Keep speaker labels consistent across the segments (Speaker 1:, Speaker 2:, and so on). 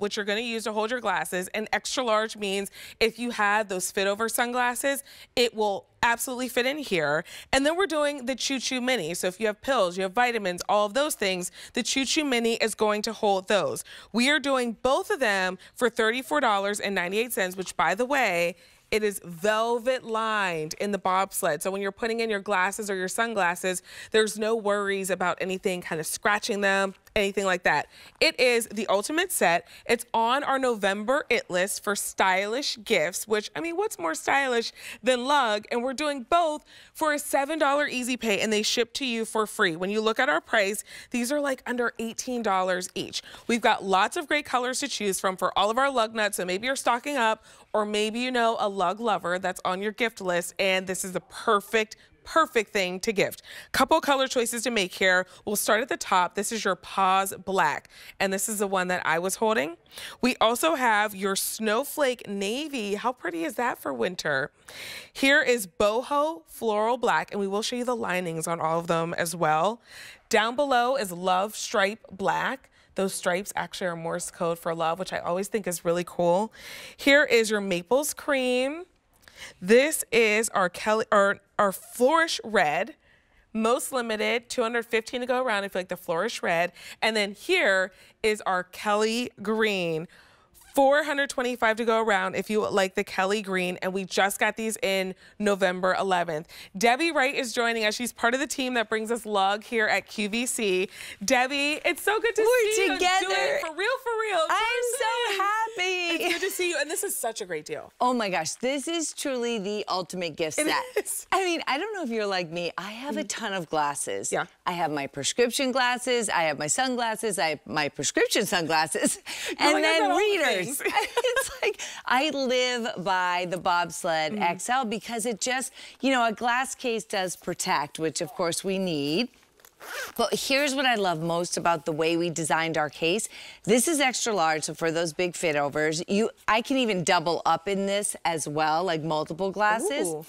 Speaker 1: which you're gonna use to hold your glasses, and extra large means if you had those fit over sunglasses, it will absolutely fit in here. And then we're doing the Choo Choo Mini. So if you have pills, you have vitamins, all of those things, the Choo Choo Mini is going to hold those. We are doing both of them for $34.98, which by the way, it is velvet lined in the bobsled. So when you're putting in your glasses or your sunglasses, there's no worries about anything kind of scratching them, anything like that. It is the ultimate set. It's on our November it list for stylish gifts, which, I mean, what's more stylish than lug? And we're doing both for a $7 easy pay and they ship to you for free. When you look at our price, these are like under $18 each. We've got lots of great colors to choose from for all of our lug nuts. So maybe you're stocking up or maybe you know a lug lover that's on your gift list and this is the perfect perfect thing to gift. Couple color choices to make here. We'll start at the top. This is your Paws Black, and this is the one that I was holding. We also have your Snowflake Navy. How pretty is that for winter? Here is Boho Floral Black, and we will show you the linings on all of them as well. Down below is Love Stripe Black. Those stripes actually are Morse code for love, which I always think is really cool. Here is your Maples Cream. This is our Kelly or our Flourish Red. Most limited, 215 to go around if you like the Flourish Red. And then here is our Kelly Green. 425 to go around if you like the Kelly Green, and we just got these in November 11th. Debbie Wright is joining us. She's part of the team that brings us Lug here at QVC. Debbie, it's so good to
Speaker 2: We're
Speaker 1: see
Speaker 2: together.
Speaker 1: you. For real, for real.
Speaker 2: I'm so happy.
Speaker 1: It's good to see you, and this is such a great deal.
Speaker 2: Oh my gosh, this is truly the ultimate gift
Speaker 1: It
Speaker 2: set.
Speaker 1: is.
Speaker 2: I mean, I don't know if you're like me. I have a ton of glasses.
Speaker 1: Yeah.
Speaker 2: I have my prescription glasses, I have my sunglasses, I have my prescription sunglasses, and
Speaker 1: like,
Speaker 2: then
Speaker 1: got all the
Speaker 2: readers.
Speaker 1: Things.
Speaker 2: it's like I live by the bobsled
Speaker 1: Mm-hmm.
Speaker 2: XL because it just, you know, a glass case does protect, which of course we need. But here's what I love most about the way we designed our case. This is extra large, so for those big fit overs, you I can even double up in this as well, like multiple glasses.
Speaker 1: Ooh.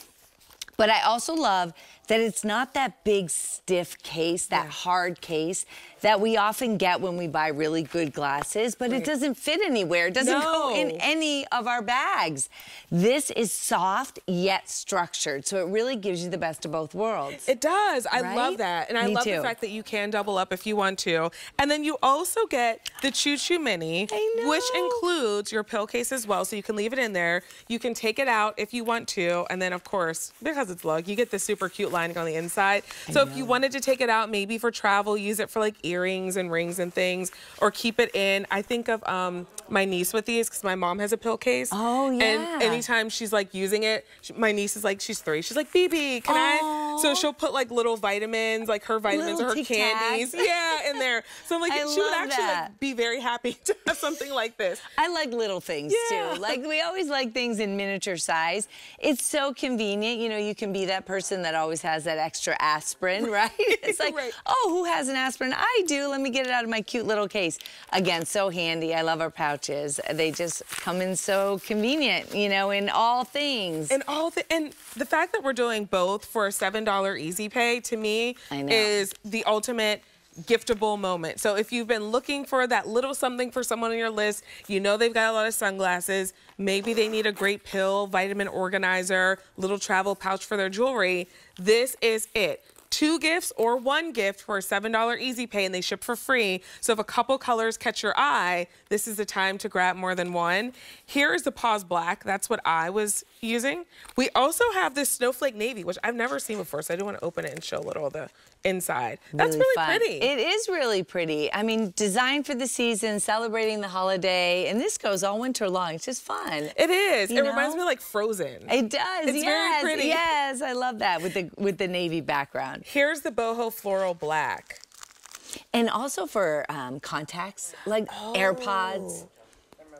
Speaker 2: But I also love that it's not that big stiff case, that hard case that we often get when we buy really good glasses, but it doesn't fit anywhere. It doesn't go in any of our bags. This is soft yet structured, so it really gives you the best of both worlds.
Speaker 1: It does. I
Speaker 2: Right?
Speaker 1: love that. And I
Speaker 2: Me
Speaker 1: love
Speaker 2: too.
Speaker 1: the fact that you can double up if you want to. And then you also get the Choo Choo Mini, which includes your pill case as well. So you can leave it in there. You can take it out if you want to. And then, of course, because it's lug, you get the super cute lining on the inside. So if you wanted to take it out, maybe for travel, use it for like earrings and rings and things, or keep it in. I think of um, my niece with these because my mom has a pill case.
Speaker 2: Oh,
Speaker 1: And anytime she's like using it, she- my niece is like, she's three. She's like, BB, can I? So she'll put like little vitamins, like her vitamins
Speaker 2: little
Speaker 1: or her candies, yeah, in there. So I'm like,
Speaker 2: I
Speaker 1: she would actually like, be very happy to have something like this.
Speaker 2: I like little things
Speaker 1: yeah.
Speaker 2: too. Like we always like things in miniature size. It's so convenient. You know, you can be that person that always has that extra aspirin, right? It's like,
Speaker 1: right.
Speaker 2: oh, who has an aspirin? I do. Let me get it out of my cute little case. Again, so handy. I love our pouches. They just come in so convenient, you know, in all things.
Speaker 1: In all the and the fact that we're doing both for seven dollars $2 easy pay to me is the ultimate giftable moment. So if you've been looking for that little something for someone on your list, you know they've got a lot of sunglasses, maybe they need a great pill, vitamin organizer, little travel pouch for their jewelry, this is it. Two gifts or one gift for a $7 easy pay and they ship for free. So if a couple colors catch your eye, this is the time to grab more than one. Here is the Paws Black. That's what I was using. We also have this Snowflake Navy, which I've never seen before. So I do want to open it and show a little of the inside. That's really,
Speaker 2: fun.
Speaker 1: pretty.
Speaker 2: It is really pretty. I mean, designed for the season, celebrating the holiday, and this goes all winter long. It's just fun.
Speaker 1: it is.
Speaker 2: You
Speaker 1: It reminds me of like Frozen.
Speaker 2: It does.
Speaker 1: It's very
Speaker 2: yes,
Speaker 1: pretty.
Speaker 2: Yes, I love that with the with the navy background.
Speaker 1: Here's the boho floral black.
Speaker 2: And also for um, contacts, like AirPods.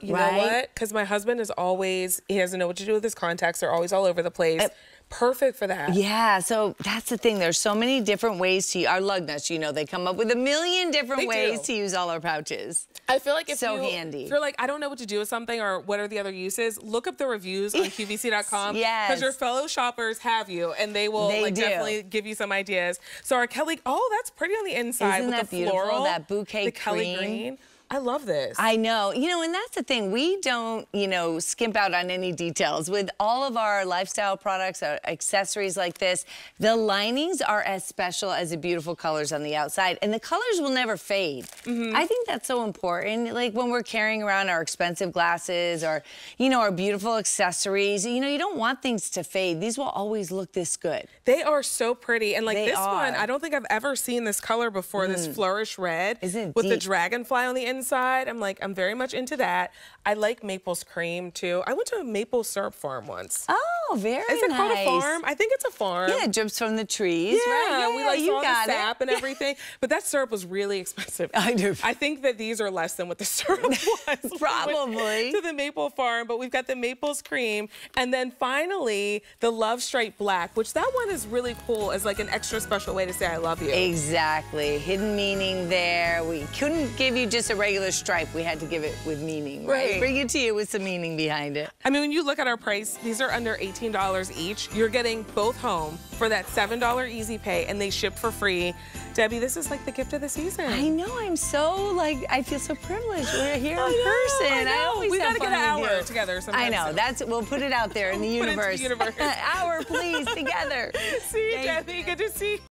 Speaker 1: You
Speaker 2: Right?
Speaker 1: know what? Because my husband is always, he doesn't know what to do with his contacts. They're always all over the place. Perfect for that.
Speaker 2: Yeah, so that's the thing. There's so many different ways to our lug nuts. You know, they come up with a million different
Speaker 1: They
Speaker 2: ways
Speaker 1: do.
Speaker 2: to use all our pouches.
Speaker 1: I feel like if
Speaker 2: So
Speaker 1: you,
Speaker 2: handy.
Speaker 1: if you're like, I don't know what to do with something or what are the other uses, look up the reviews on QVC.com.
Speaker 2: Yes.
Speaker 1: Because your fellow shoppers have you and they will
Speaker 2: They
Speaker 1: like
Speaker 2: do.
Speaker 1: definitely give you some ideas. So our Kelly, oh, that's pretty on the inside
Speaker 2: Isn't
Speaker 1: with
Speaker 2: that
Speaker 1: the
Speaker 2: beautiful?
Speaker 1: floral.
Speaker 2: That bouquet
Speaker 1: the Kelly green. I love this.
Speaker 2: I know. You know, and that's the thing. We don't, you know, skimp out on any details. With all of our lifestyle products, our accessories like this, the linings are as special as the beautiful colors on the outside. And the colors will never fade. Mm -hmm. I think that's so important. Like when we're carrying around our expensive glasses or, you know, our beautiful accessories, you know, you don't want things to fade. These will always look this good.
Speaker 1: They are so pretty. And like they this are. one, I don't think I've ever seen this color before, mm. this flourish red.
Speaker 2: Isn't
Speaker 1: With deep. the dragonfly on the inside. I'm like, I'm very much into that. I like Maple's cream too. I went to a maple syrup farm once.
Speaker 2: Oh, Oh, very
Speaker 1: Is it
Speaker 2: nice.
Speaker 1: called a farm? I think it's a farm.
Speaker 2: Yeah, it drips from the trees,
Speaker 1: yeah,
Speaker 2: right?
Speaker 1: Yeah, we like you got the sap it. and everything. but that syrup was really expensive.
Speaker 2: I do.
Speaker 1: I think that these are less than what the syrup was.
Speaker 2: Probably.
Speaker 1: to the maple farm, but we've got the Maple's cream. And then finally, the Love Stripe Black, which that one is really cool as like an extra special way to say I love you.
Speaker 2: Exactly. Hidden meaning there. We couldn't give you just a regular stripe. We had to give it with meaning, right? right? Bring it to you with some meaning behind it.
Speaker 1: I mean, when you look at our price, these are under $18 each. You're getting both home for that $7 easy pay, and they ship for free. Debbie, this is like the gift of the season.
Speaker 2: I know. I'm so like I feel so privileged. We're here in person.
Speaker 1: I, know. I
Speaker 2: always
Speaker 1: we gotta get an hour you. together.
Speaker 2: I know.
Speaker 1: Soon.
Speaker 2: That's we'll put it out there in the universe.
Speaker 1: The universe.
Speaker 2: hour, please, together.
Speaker 1: See you, Debbie. Good to see you.